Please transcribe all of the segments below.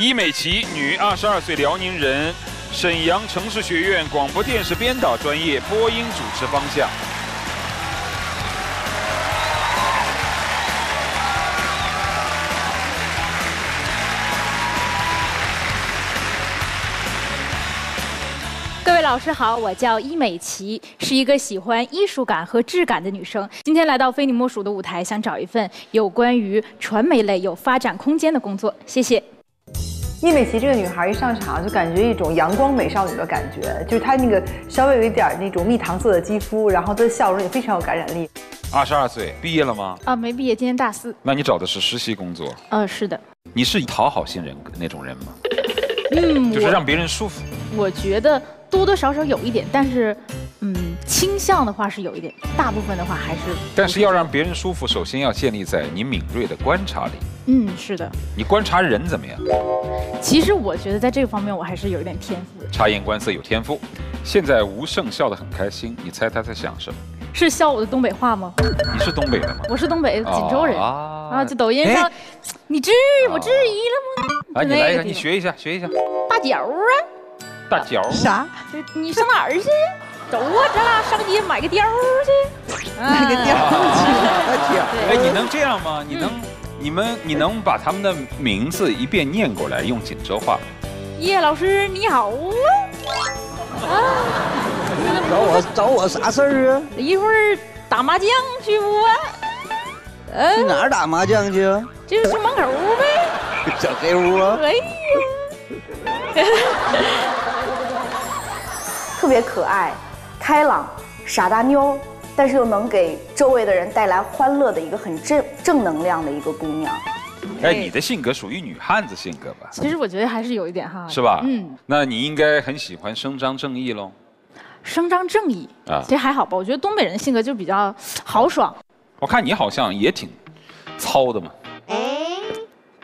伊美琪，女，二十二岁，辽宁人，沈阳城市学院广播电视编导专业，播音主持方向。各位老师好，我叫伊美琪，是一个喜欢艺术感和质感的女生。今天来到非你莫属的舞台，想找一份有关于传媒类有发展空间的工作。谢谢。伊美琪这个女孩一上场就感觉一种阳光美少女的感觉，就是她那个稍微有一点那种蜜糖色的肌肤，然后她的笑容也非常有感染力。二十二岁，毕业了吗？啊，没毕业，今年大四。那你找的是实习工作？呃，是的。你是讨好型人格那种人吗？嗯，就是让别人舒服。我觉得多多少少有一点，但是，嗯，倾向的话是有一点，大部分的话还是。但是要让别人舒服，首先要建立在你敏锐的观察里。嗯，是的。你观察人怎么样？其实我觉得在这个方面我还是有一点天赋的。察言观色有天赋。现在吴胜笑得很开心，你猜他在想什么？是笑我的东北话吗？你是东北的吗？我是东北锦州人啊，啊，就抖音上，你至我至于了吗？啊，你来一个，你学一下，学一下。大脚啊！大脚啥？你上哪儿去？走啊，咱俩上街买个貂去。买个貂去。哎，你能这样吗？你能，你们，你能把他们的名字一遍念过来，用锦州话？叶老师你好啊！找我找我啥事儿啊？一会儿打麻将去不啊？去哪儿打麻将去？就是去门口呗。小黑屋啊？哎呀！特别可爱、开朗、傻大妞，但是又能给周围的人带来欢乐的一个很正正能量的一个姑娘。哎，你的性格属于女汉子性格吧？其实我觉得还是有一点哈。是吧？嗯。那你应该很喜欢伸张正义喽？伸张正义啊，其实还好吧。我觉得东北人性格就比较豪爽。我看你好像也挺糙的嘛。哎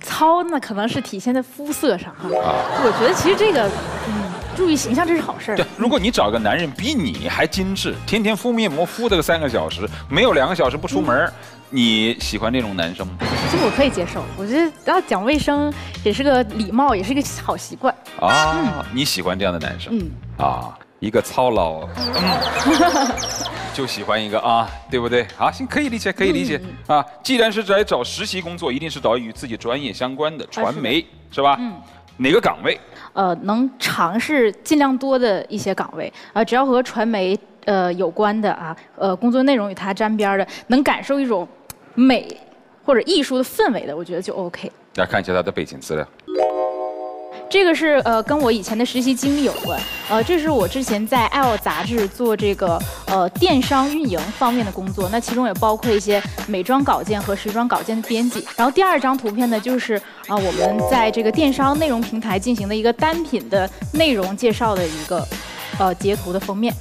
糙那可能是体现在肤色上哈。啊。我觉得其实这个，嗯，注意形象这是好事。对，如果你找个男人比你还精致，天天敷面膜敷这个三个小时，没有两个小时不出门，你喜欢这种男生吗？其实我可以接受，我觉得要讲卫生也是个礼貌，也是一个好习惯。啊，你喜欢这样的男生？嗯。啊。一个操劳，嗯 就喜欢一个啊，对不对？啊，行，可以理解，可以理解啊。既然是来找实习工作，一定是找与自己专业相关的传媒，是吧？嗯。哪个岗位？呃，能尝试尽量多的一些岗位啊，只要和传媒呃有关的啊，呃，工作内容与它沾边的，能感受一种美或者艺术的氛围的，我觉得就 OK。来看一下他的背景资料。这个是呃跟我以前的实习经历有关，呃这是我之前在《L》杂志做这个呃电商运营方面的工作，那其中也包括一些美妆稿件和时装稿件的编辑。然后第二张图片呢，就是啊我们在这个电商内容平台进行的一个单品的内容介绍的一个呃截图的封面。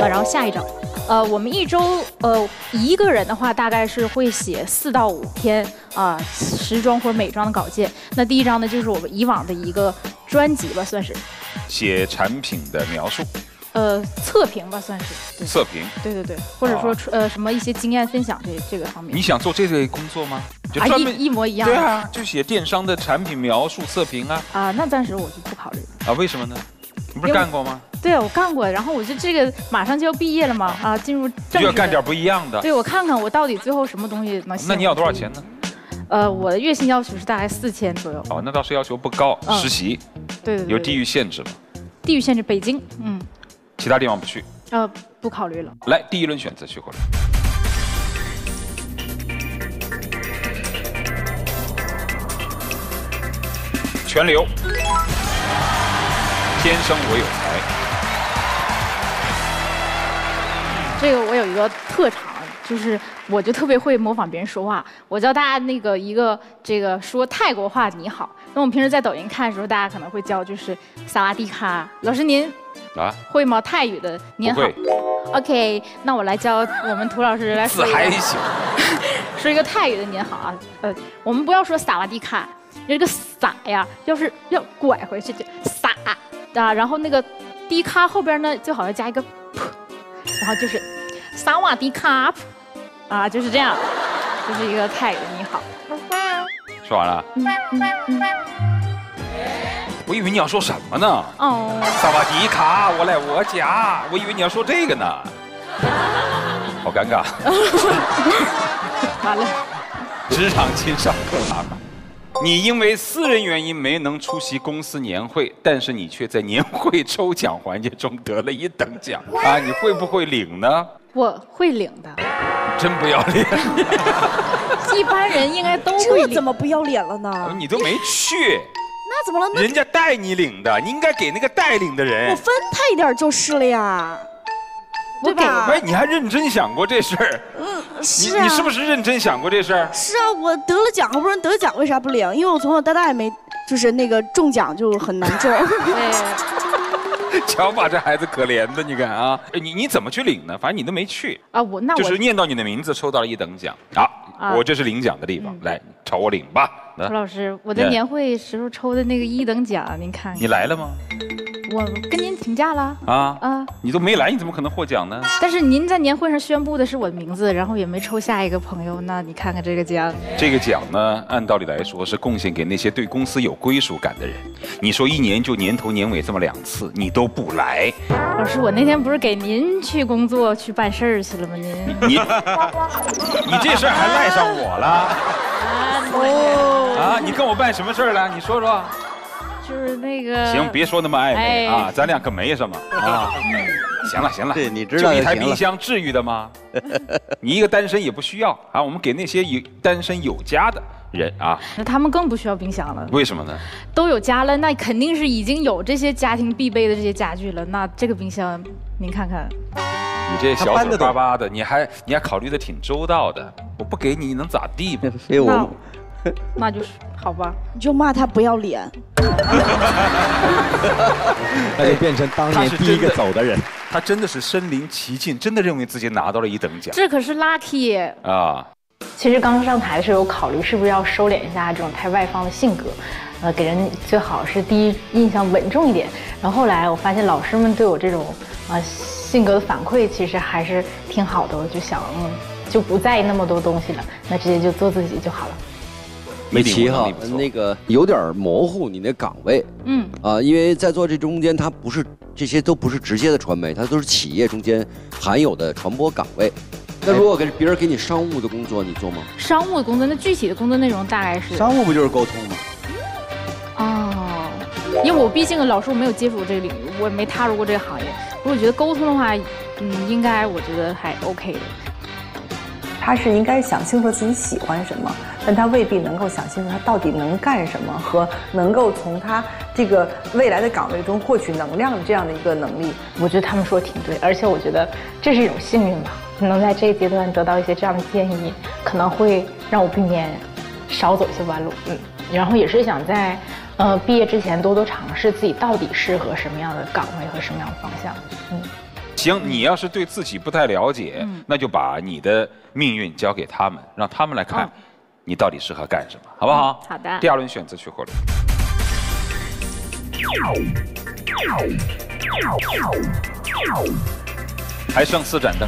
呃，然后下一张，呃，我们一周呃一个人的话，大概是会写四到五篇啊时装或者美妆的稿件。那第一张呢，就是我们以往的一个专辑吧，算是写产品的描述，呃，测评吧，算是对测评，对对对，或者说呃什么一些经验分享这这个方面。你想做这类工作吗？啊，一一模一样。对啊，就写电商的产品描述测评啊。啊，那暂时我就不考虑了。啊，为什么呢？你不是干过吗？对，我干过。然后我就这个马上就要毕业了嘛，啊，进入正要干点不一样的。对，我看看我到底最后什么东西能。那你要多少钱呢？呃，我的月薪要求是大概四千左右。哦，那倒是要求不高。实习。对对。有地域限制吗？地域限制，北京。嗯。其他地方不去。呃，不考虑了。来，第一轮选择，徐国良。全流。天生我有才，这个我有一个特长，就是我就特别会模仿别人说话。我教大家那个一个这个说泰国话你好。那我们平时在抖音看的时候，大家可能会教就是萨瓦迪卡。老师您啊会吗？泰语的您好。OK，那我来教我们涂老师来说。还行。说一个泰语的您好啊，呃，我们不要说萨瓦迪卡，这个撒呀，要是要拐回去就撒。啊，然后那个迪卡后边呢，最好要加一个然后就是萨瓦迪卡，啊，就是这样，就是一个泰语你好。说完了。我以为你要说什么呢？哦，萨瓦迪卡，我来我家，我以为你要说这个呢。好尴尬。完了。职场情商课啊！你因为私人原因没能出席公司年会，但是你却在年会抽奖环节中得了一等奖啊！你会不会领呢？我会领的。真不要脸！一般人应该都会领。这怎么不要脸了呢？你都没去。那怎么了？人家带你领的，你应该给那个带领的人。我分他一点就是了呀。对吧？哎，你还认真想过这事儿？嗯，是啊。你是不是认真想过这事儿？是啊，我得了奖，好不容易得奖，为啥不领？因为我从小到大也没，就是那个中奖就很难中。对。瞧把这孩子可怜的，你看啊，你你怎么去领呢？反正你都没去啊，我那我就是念到你的名字，抽到了一等奖。好，我这是领奖的地方，来朝我领吧。何老师，我在年会时候抽的那个一等奖，您看。你来了吗？我跟您请假了啊啊！你都没来，你怎么可能获奖呢？但是您在年会上宣布的是我的名字，然后也没抽下一个朋友，那你看看这个奖。这个奖呢，按道理来说是贡献给那些对公司有归属感的人。你说一年就年头年尾这么两次，你都不来。老师，我那天不是给您去工作去办事儿去了吗？您 你你这事儿还赖上我了？哦啊！你跟我办什么事儿了？你说说。就是那个行，别说那么暧昧啊，咱俩可没什么 啊。行了行了，对，你知道就一台冰箱，至于的吗？你一个单身也不需要啊。我们给那些有单身有家的人啊，那他们更不需要冰箱了。为什么呢？都有家了，那肯定是已经有这些家庭必备的这些家具了。那这个冰箱，您看看，你这小嘴巴巴的，你还你还考虑的挺周到的。我不给你，你能咋地吗？非我。那就是好吧，你就骂他不要脸，那就变成当年第一个走的人。他真的是身临其境，真的认为自己拿到了一等奖。这可是 lucky 啊！其实刚上台的时候，有考虑是不是要收敛一下这种太外放的性格，呃，给人最好是第一印象稳重一点。然后后来我发现老师们对我这种啊性格的反馈，其实还是挺好的。我就想，嗯，就不在意那么多东西了，那直接就做自己就好了。美琪哈，那个有点模糊你那岗位，嗯啊，因为在做这中间，它不是这些都不是直接的传媒，它都是企业中间含有的传播岗位。那如果给别人给你商务的工作，你做吗？商务的工作，那具体的工作内容大概是？商务不就是沟通吗？哦，因为我毕竟老师我没有接触过这个领域，我没踏入过这个行业。如果觉得沟通的话，嗯，应该我觉得还 OK 的。他是应该想清楚自己喜欢什么，但他未必能够想清楚他到底能干什么和能够从他这个未来的岗位中获取能量的这样的一个能力。我觉得他们说的挺对，而且我觉得这是一种幸运吧，能在这个阶段得到一些这样的建议，可能会让我避免少走一些弯路。嗯，然后也是想在呃毕业之前多多尝试自己到底适合什么样的岗位和什么样的方向。嗯。行，你要是对自己不太了解，那就把你的命运交给他们，让他们来看，你到底适合干什么，好不好？好的。第二轮选择去火轮，还剩四盏灯。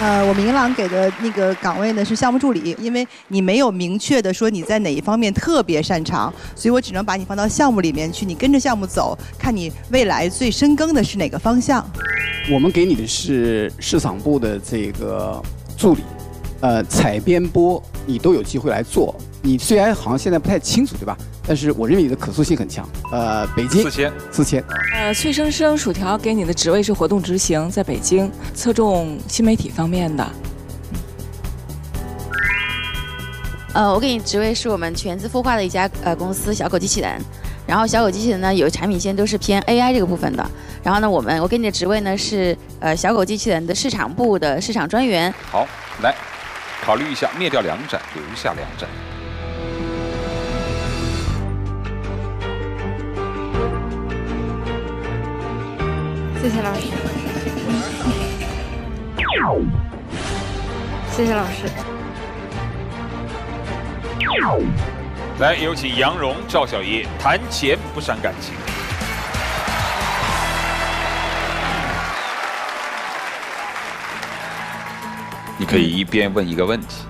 呃，我明朗给的那个岗位呢是项目助理，因为你没有明确的说你在哪一方面特别擅长，所以我只能把你放到项目里面去，你跟着项目走，看你未来最深耕的是哪个方向。我们给你的是市场部的这个助理，呃，采编播你都有机会来做。你虽然好像现在不太清楚，对吧？但是我认为你的可塑性很强。呃，北京四千四千。呃，脆生生薯条给你的职位是活动执行，在北京，侧重新媒体方面的。呃，我给你职位是我们全资孵化的一家呃公司小狗机器人，然后小狗机器人呢有产品线都是偏 AI 这个部分的。然后呢，我们我给你的职位呢是呃小狗机器人的市场部的市场专员。好，来考虑一下，灭掉两盏，留下两盏。谢谢老师，谢谢老师。来，有请杨蓉、赵小叶谈钱不伤感情。你可以一边问一个问题。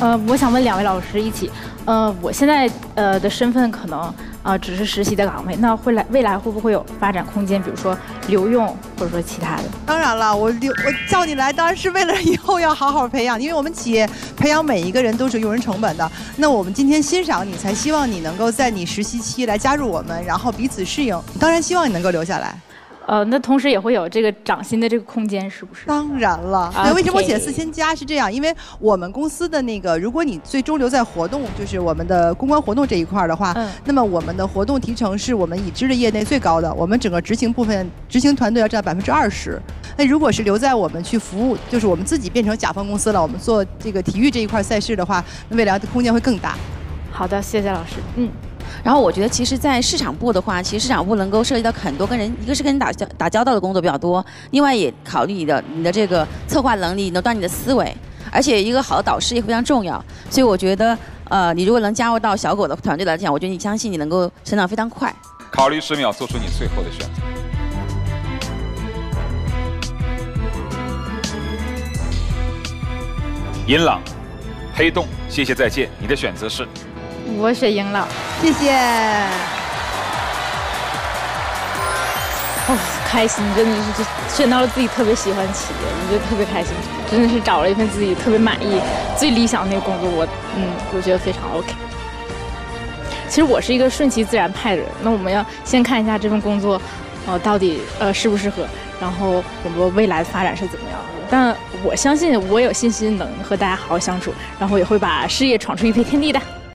呃，我想问两位老师一起。呃，我现在呃的身份可能啊只是实习的岗位，那会来未来会不会有发展空间？比如说留用，或者说其他的？当然了，我留我叫你来，当然是为了以后要好好培养，因为我们企业培养每一个人都是用人成本的。那我们今天欣赏你，才希望你能够在你实习期来加入我们，然后彼此适应。当然希望你能够留下来。呃，那同时也会有这个涨薪的这个空间，是不是？当然了。那为什么我写四千加是这样？因为我们公司的那个，如果你最终留在活动，就是我们的公关活动这一块的话，那么我们的活动提成是我们已知的业内最高的。我们整个执行部分，执行团队要占百分之二十。那如果是留在我们去服务，就是我们自己变成甲方公司了，我们做这个体育这一块赛事的话，那未来的空间会更大。好的，谢谢老师。嗯。然后我觉得，其实，在市场部的话，其实市场部能够涉及到很多跟人，一个是跟人打交打交道的工作比较多，另外也考虑你的你的这个策划能力，能锻炼你的思维，而且一个好的导师也非常重要。所以我觉得，呃，你如果能加入到小狗的团队来讲，我觉得你相信你能够成长非常快。考虑十秒，做出你最后的选择。银朗，黑洞，谢谢再见。你的选择是？我选赢了，谢谢。哦，开心，真的是选到了自己特别喜欢的企业，我觉得特别开心，真的是找了一份自己特别满意、最理想的那个工作，我嗯，我觉得非常 OK。其实我是一个顺其自然派的人，那我们要先看一下这份工作，呃，到底呃适不适合，然后我们未来的发展是怎么样的。但我相信，我有信心能和大家好好相处，然后也会把事业闯出一片天地的。